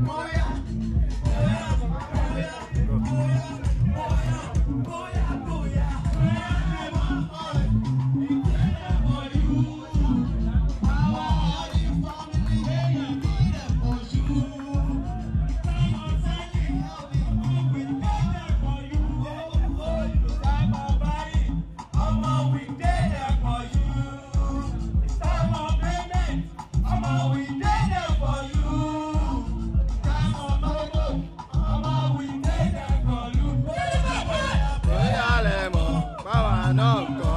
Boy, no.